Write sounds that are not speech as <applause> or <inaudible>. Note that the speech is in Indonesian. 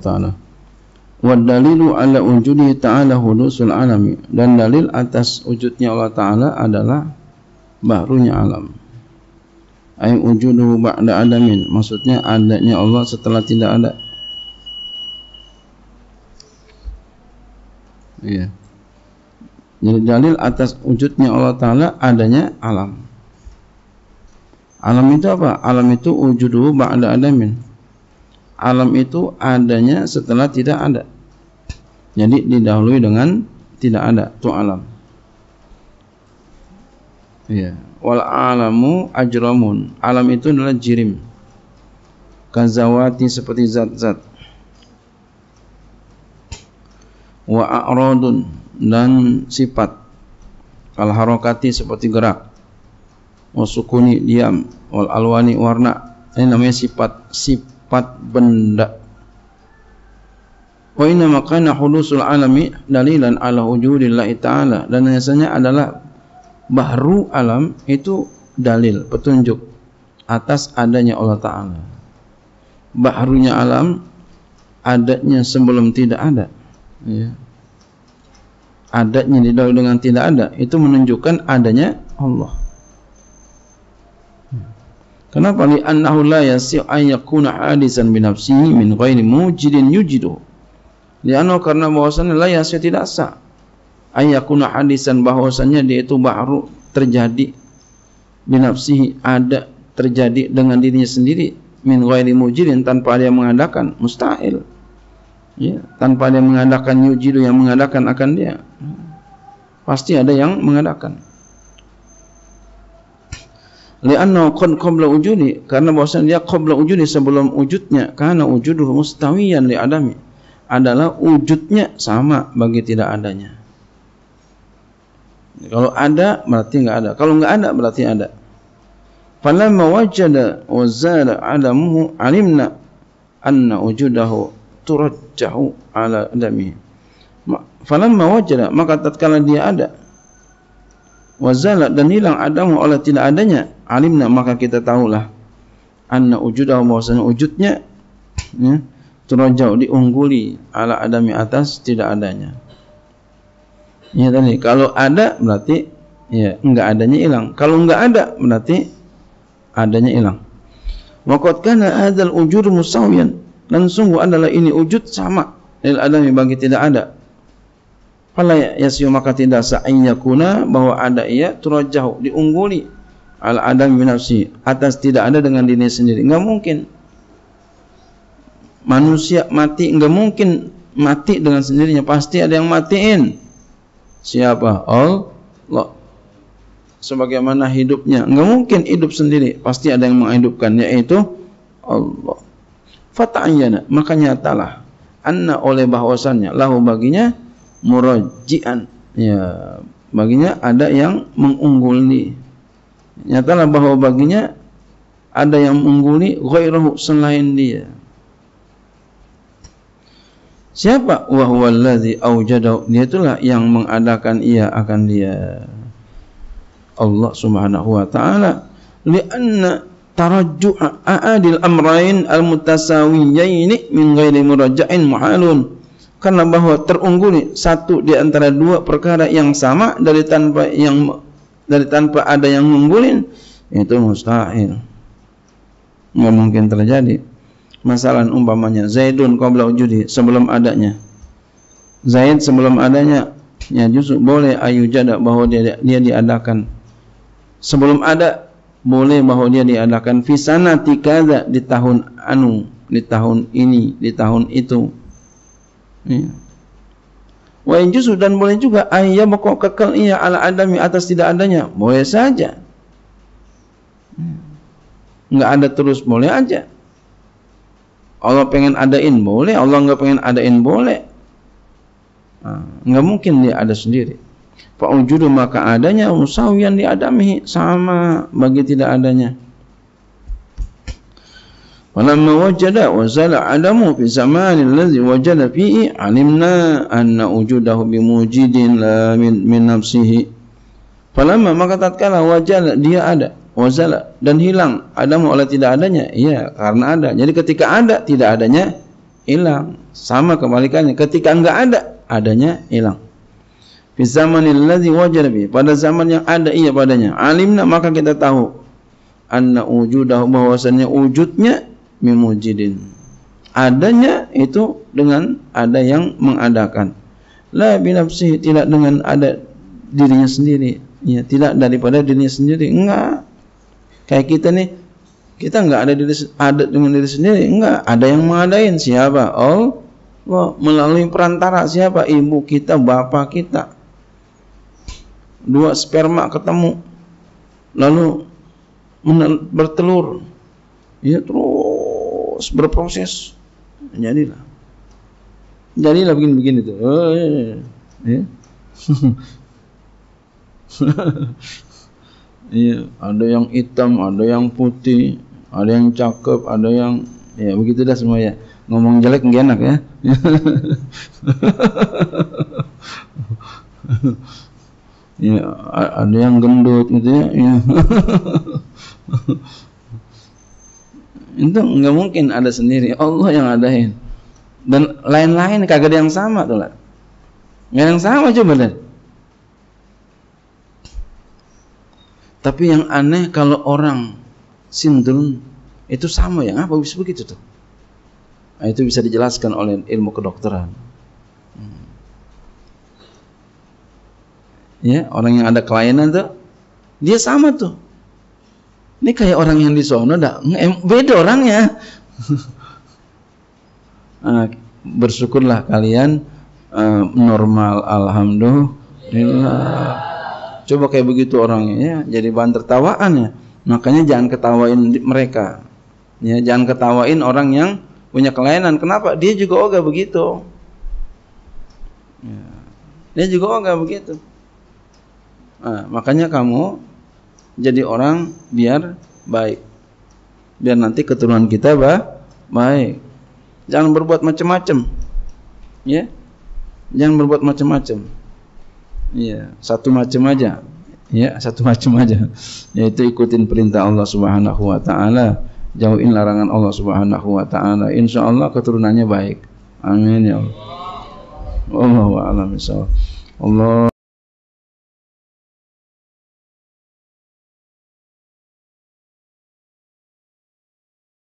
Ta'ala. Wa dalilu ala wujudi ta'ala hudusul alami. Dan dalil atas wujudnya Allah Ta'ala adalah barunya alam. Ay wujuduhu ba'da adamin. Maksudnya adanya Allah setelah tidak ada. Iya. Jadi dalil atas wujudnya Allah Ta'ala adanya alam. Alam itu apa? alam itu wujuduhu ba'da adamin alam itu adanya setelah tidak ada jadi didahului dengan tidak ada tu alam. Ya. Wal alamu ajramun. Alam itu adalah jirim. Kazawati seperti zat-zat. Wa a'radun dan sifat. Kal harokati seperti gerak. Wa sukuni diam. Wal alwani warna. Ini namanya sifat sifat benda. Wa inna makana hulusul alami dalilan ala wujudillahi ta'ala. Dan biasanya adalah bahru alam itu dalil petunjuk atas adanya Allah Ta'ala. Bahrunya alam adanya sebelum tidak ada. Ya. adanya didahului dengan tidak ada itu menunjukkan adanya Allah Kenapa li annahu la yasi' an yakuna hadisan bi nafsihi min ghairi mujidin yujiduhu Liano karena bahwasannya la yasya tidak sah. Ayakuna hadisan bahwasannya dia itu baru terjadi di nafsihi ada terjadi dengan dirinya sendiri min ghairi mujidin tanpa dia mengadakan mustahil. Ya, tanpa dia mengadakan yujidu yang mengadakan akan dia. Pasti ada yang mengadakan. Lianna qad qabla wujudi karena bahwasanya dia qabla wujudi sebelum wujudnya karena wujuduhu mustawiyan li adami adalah wujudnya sama bagi tidak adanya. Kalau ada berarti enggak ada. Kalau enggak ada berarti ada. Falamma wajada wa zala adamuhu alimna anna wujudahu turajjahu ala adami. Falamma wajada maka tatkala dia ada wazala dan hilang adamu oleh tidak adanya alimna maka kita tahulah anna wujudahu bahwasanya wujudnya ya, turajau diungguli ala adami atas tidak adanya. Ya tadi kalau ada berarti ya enggak adanya hilang. Kalau enggak ada berarti adanya hilang. Waqad kana hadzal ujur musawiyan dan sungguh adalah ini wujud sama lil adami bagi tidak ada. Fala yasyu maka tidak sa'in yakuna bahwa ada ia turajau diungguli ala adam binafsi atas tidak ada dengan diri sendiri. Enggak mungkin. Manusia mati enggak mungkin mati dengan sendirinya. Pasti ada yang matiin. Siapa? Allah. Sebagaimana hidupnya. Enggak mungkin hidup sendiri. Pasti ada yang menghidupkan yaitu Allah. Fata'ayyana maka nyatalah anna oleh bahwasannya lahu baginya murajjian. Ya baginya ada yang mengungguli nyatalah bahwa baginya ada yang mengungguli ghairahu selain dia Siapa? Wa huwa allazi aujadahu. Dia itulah yang mengadakan ia akan dia. Allah Subhanahu wa taala. Lianna tarajju'a aadil amrayn al-mutasawiyain min ghairi murajja'in muhalun. Karena bahwa terungguli satu di antara dua perkara yang sama dari tanpa yang dari tanpa ada yang mengunggulin itu mustahil. Enggak mungkin terjadi. Masalah umpamanya Zaidun qabla wujudi sebelum adanya. Zaid sebelum adanya ya justru boleh ayu jada bahwa dia dia diadakan. Sebelum ada boleh bahwa dia diadakan. Fi sanati kadza di tahun anu di tahun ini di tahun itu. Ya. Wa in justru dan boleh juga ayya bakal kekal ia ala adami atas tidak adanya boleh saja enggak ada terus boleh aja Allah pengen adain boleh, Allah enggak pengen adain boleh. Enggak mungkin dia ada sendiri. Fa wujudu maka adanya musawiyan di adamihi sama bagi tidak adanya. Wajada wa zala adamu fi zamanin alladhi wajada fihi alimna anna wujudahu bimujidin la min, min nafsihi. Falamma maka tatkala wajada dia ada wazala dan hilang. Adamu oleh tidak adanya iya karena ada. Jadi ketika ada tidak adanya hilang. Sama kebalikannya ketika enggak ada adanya hilang. Fi zamanil ladzi wajada bi pada zaman yang ada ia padanya. Alimna maka kita tahu anna wujudahu bahwasanya wujudnya mimujidin adanya itu dengan ada yang mengadakan. La binafsihi tidak dengan ada dirinya sendiri. Ya tidak daripada dirinya sendiri. Enggak. Kayak kita nih kita enggak ada diri ada dengan diri sendiri. Enggak. Ada yang mengadain. Siapa? Oh melalui perantara siapa? Ibu kita bapak kita. Dua sperma ketemu. Lalu bertelur. Ya terus berproses jadilah jadilah begini-begini tuh oh, iya, iya. Ya. <laughs> iya ada yang hitam ada yang putih ada yang cakep ada yang ya begitu dah semua ya ngomong jelek nggak enak ya <laughs> ya ada yang gendut gitu ya, ya. <laughs> itu nggak mungkin ada sendiri. Allah yang adain. Dan lain-lain kagak ada yang sama tuh lah nggak yang sama coba deh tapi yang aneh kalau orang sindrom itu sama ya? Apa bisa begitu tuh? Nah, itu bisa dijelaskan oleh ilmu kedokteran. Ya orang yang ada kelainan tuh dia sama tuh ini kayak orang yang di sono dah beda orangnya. Nah, <laughs> bersyukurlah kalian uh, normal alhamdulillah. Coba kayak begitu orangnya ya jadi bahan tertawaan ya. Makanya jangan ketawain mereka. Ya jangan ketawain orang yang punya kelainan. Kenapa? Dia juga ogah begitu. Ya. dia juga ogah begitu. Nah, makanya kamu jadi orang biar baik. Biar nanti keturunan kita bah, baik. Jangan berbuat macam-macam. Ya. Jangan berbuat macam-macam. Ya, satu macam aja. Ya, satu <laughs> macam aja. Yaitu ikutin perintah Allah Subhanahu wa taala, jauhin larangan Allah Subhanahu wa taala. Insyaallah keturunannya baik. Amin ya Allah. Allahu a'lam Allah